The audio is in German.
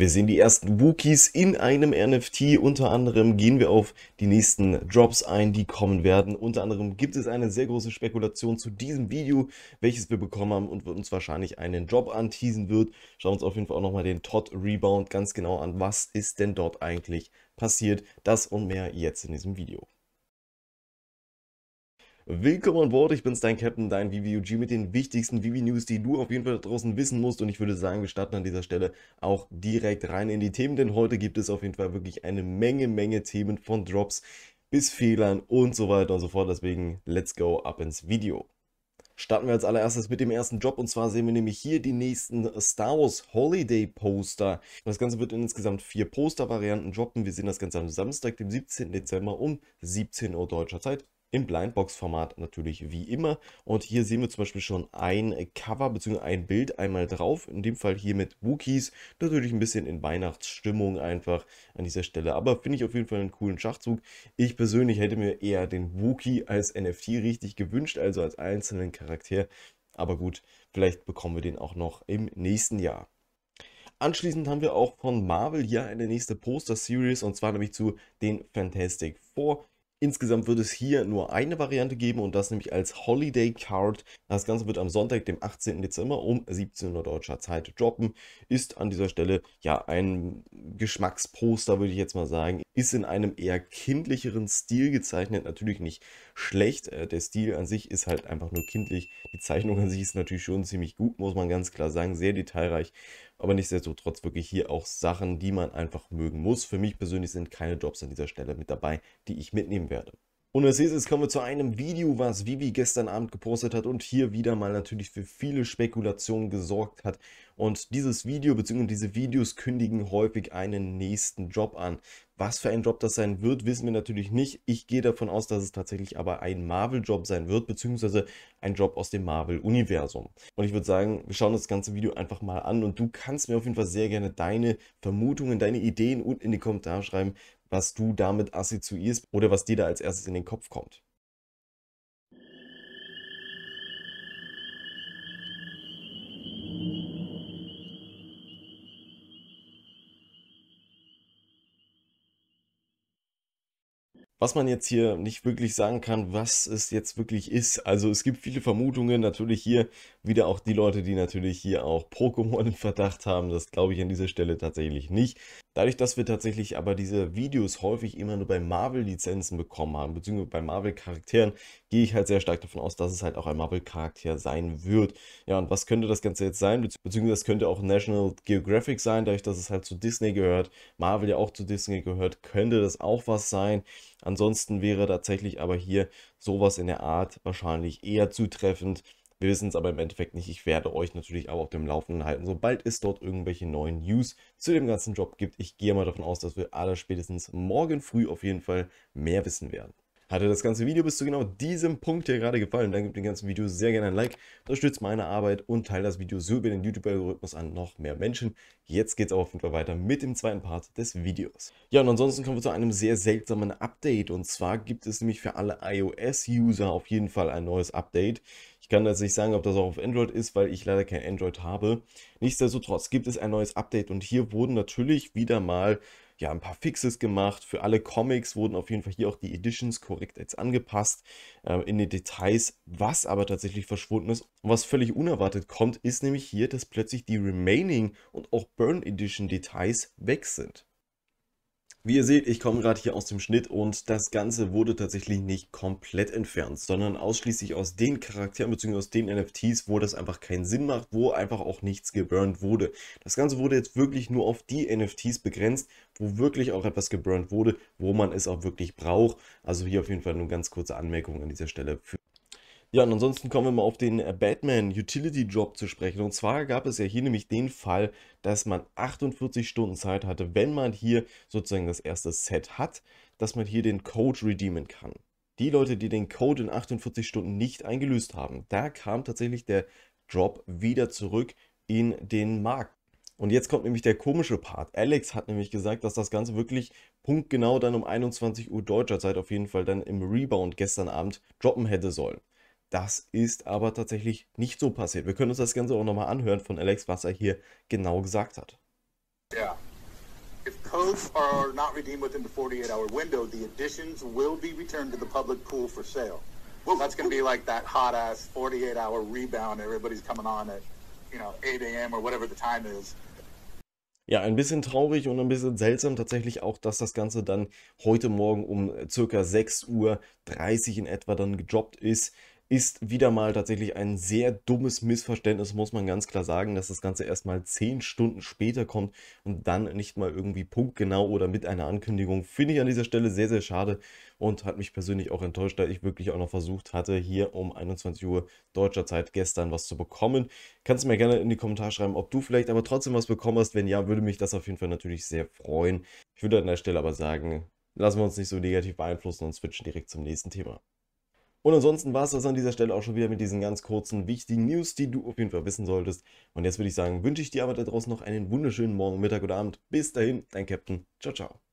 Wir sehen die ersten Wookies in einem NFT. Unter anderem gehen wir auf die nächsten Drops ein, die kommen werden. Unter anderem gibt es eine sehr große Spekulation zu diesem Video, welches wir bekommen haben und uns wahrscheinlich einen Drop anteasen wird. Schauen wir uns auf jeden Fall auch nochmal den Todd Rebound ganz genau an. Was ist denn dort eigentlich passiert? Das und mehr jetzt in diesem Video. Willkommen an Bord, ich bin's, dein Captain, dein VVUG mit den wichtigsten VV-News, die du auf jeden Fall draußen wissen musst. Und ich würde sagen, wir starten an dieser Stelle auch direkt rein in die Themen, denn heute gibt es auf jeden Fall wirklich eine Menge, Menge Themen von Drops bis Fehlern und so weiter und so fort. Deswegen, let's go ab ins Video. Starten wir als allererstes mit dem ersten Job und zwar sehen wir nämlich hier die nächsten Star Wars Holiday Poster. Das Ganze wird in insgesamt vier Poster-Varianten droppen. Wir sehen das Ganze am Samstag, dem 17. Dezember um 17 Uhr deutscher Zeit im Blindbox-Format natürlich wie immer. Und hier sehen wir zum Beispiel schon ein Cover bzw. ein Bild einmal drauf. In dem Fall hier mit Wookies. Natürlich ein bisschen in Weihnachtsstimmung einfach an dieser Stelle. Aber finde ich auf jeden Fall einen coolen Schachzug. Ich persönlich hätte mir eher den Wookie als NFT richtig gewünscht, also als einzelnen Charakter. Aber gut, vielleicht bekommen wir den auch noch im nächsten Jahr. Anschließend haben wir auch von Marvel hier eine nächste Poster-Series und zwar nämlich zu den Fantastic Four. Insgesamt wird es hier nur eine Variante geben und das nämlich als Holiday Card. Das Ganze wird am Sonntag, dem 18. Dezember um 17 Uhr deutscher Zeit droppen. Ist an dieser Stelle ja ein Geschmacksposter, würde ich jetzt mal sagen. Ist in einem eher kindlicheren Stil gezeichnet. Natürlich nicht schlecht. Äh, der Stil an sich ist halt einfach nur kindlich. Die Zeichnung an sich ist natürlich schon ziemlich gut, muss man ganz klar sagen. Sehr detailreich aber nichtsdestotrotz wirklich hier auch Sachen, die man einfach mögen muss. Für mich persönlich sind keine Jobs an dieser Stelle mit dabei, die ich mitnehmen werde. Und als nächstes kommen wir zu einem Video, was Vivi gestern Abend gepostet hat und hier wieder mal natürlich für viele Spekulationen gesorgt hat. Und dieses Video bzw. diese Videos kündigen häufig einen nächsten Job an. Was für ein Job das sein wird, wissen wir natürlich nicht. Ich gehe davon aus, dass es tatsächlich aber ein Marvel-Job sein wird, beziehungsweise ein Job aus dem Marvel-Universum. Und ich würde sagen, wir schauen das ganze Video einfach mal an und du kannst mir auf jeden Fall sehr gerne deine Vermutungen, deine Ideen unten in die Kommentare schreiben, was du damit assoziierst oder was dir da als erstes in den Kopf kommt. Was man jetzt hier nicht wirklich sagen kann, was es jetzt wirklich ist. Also es gibt viele Vermutungen, natürlich hier wieder auch die Leute, die natürlich hier auch Pokémon in Verdacht haben. Das glaube ich an dieser Stelle tatsächlich nicht. Dadurch, dass wir tatsächlich aber diese Videos häufig immer nur bei Marvel-Lizenzen bekommen haben, beziehungsweise bei Marvel-Charakteren, gehe ich halt sehr stark davon aus, dass es halt auch ein Marvel-Charakter sein wird. Ja, und was könnte das Ganze jetzt sein? Beziehungsweise es könnte auch National Geographic sein, dadurch, dass es halt zu Disney gehört, Marvel ja auch zu Disney gehört, könnte das auch was sein. Ansonsten wäre tatsächlich aber hier sowas in der Art wahrscheinlich eher zutreffend. Wir wissen es aber im Endeffekt nicht. Ich werde euch natürlich aber auf dem Laufenden halten, sobald es dort irgendwelche neuen News zu dem ganzen Job gibt. Ich gehe mal davon aus, dass wir alle spätestens morgen früh auf jeden Fall mehr wissen werden. Hat dir das ganze Video bis zu genau diesem Punkt hier gerade gefallen, dann gib dem ganzen Video sehr gerne ein Like, unterstützt meine Arbeit und teile das Video so über den YouTube-Algorithmus an noch mehr Menschen. Jetzt geht es aber auf jeden Fall weiter mit dem zweiten Part des Videos. Ja, und ansonsten kommen wir zu einem sehr seltsamen Update. Und zwar gibt es nämlich für alle iOS-User auf jeden Fall ein neues Update. Ich kann jetzt nicht sagen, ob das auch auf Android ist, weil ich leider kein Android habe. Nichtsdestotrotz gibt es ein neues Update und hier wurden natürlich wieder mal ja, ein paar Fixes gemacht. Für alle Comics wurden auf jeden Fall hier auch die Editions korrekt jetzt angepasst äh, in den Details. Was aber tatsächlich verschwunden ist und was völlig unerwartet kommt, ist nämlich hier, dass plötzlich die Remaining und auch Burn Edition Details weg sind. Wie ihr seht, ich komme gerade hier aus dem Schnitt und das Ganze wurde tatsächlich nicht komplett entfernt, sondern ausschließlich aus den Charakteren bzw. aus den NFTs, wo das einfach keinen Sinn macht, wo einfach auch nichts geburnt wurde. Das Ganze wurde jetzt wirklich nur auf die NFTs begrenzt, wo wirklich auch etwas geburnt wurde, wo man es auch wirklich braucht. Also hier auf jeden Fall nur ganz kurze Anmerkung an dieser Stelle für ja, und ansonsten kommen wir mal auf den äh, Batman Utility Job zu sprechen. Und zwar gab es ja hier nämlich den Fall, dass man 48 Stunden Zeit hatte, wenn man hier sozusagen das erste Set hat, dass man hier den Code redeemen kann. Die Leute, die den Code in 48 Stunden nicht eingelöst haben, da kam tatsächlich der Drop wieder zurück in den Markt. Und jetzt kommt nämlich der komische Part. Alex hat nämlich gesagt, dass das Ganze wirklich punktgenau dann um 21 Uhr deutscher Zeit auf jeden Fall dann im Rebound gestern Abend droppen hätte sollen. Das ist aber tatsächlich nicht so passiert. Wir können uns das Ganze auch nochmal anhören von Alex, was er hier genau gesagt hat. Yeah. those are not redeemed within the 48-hour window, the additions will be returned to the public pool for sale. Well, that's going to be like that hot-ass 48-hour rebound. Everybody's coming on at, you know, 8 a.m. or whatever the time is. Ja, ein bisschen traurig und ein bisschen seltsam tatsächlich auch, dass das Ganze dann heute Morgen um circa 6.30 Uhr in etwa dann gedroppt ist ist wieder mal tatsächlich ein sehr dummes Missverständnis, muss man ganz klar sagen, dass das Ganze erst mal 10 Stunden später kommt und dann nicht mal irgendwie punktgenau oder mit einer Ankündigung. Finde ich an dieser Stelle sehr, sehr schade und hat mich persönlich auch enttäuscht, da ich wirklich auch noch versucht hatte, hier um 21 Uhr deutscher Zeit gestern was zu bekommen. Kannst du mir gerne in die Kommentare schreiben, ob du vielleicht aber trotzdem was bekommen hast. Wenn ja, würde mich das auf jeden Fall natürlich sehr freuen. Ich würde an der Stelle aber sagen, lassen wir uns nicht so negativ beeinflussen und switchen direkt zum nächsten Thema. Und ansonsten war es das an dieser Stelle auch schon wieder mit diesen ganz kurzen, wichtigen News, die du auf jeden Fall wissen solltest. Und jetzt würde ich sagen, wünsche ich dir aber da draußen noch einen wunderschönen Morgen, Mittag oder Abend. Bis dahin, dein Captain. Ciao, ciao.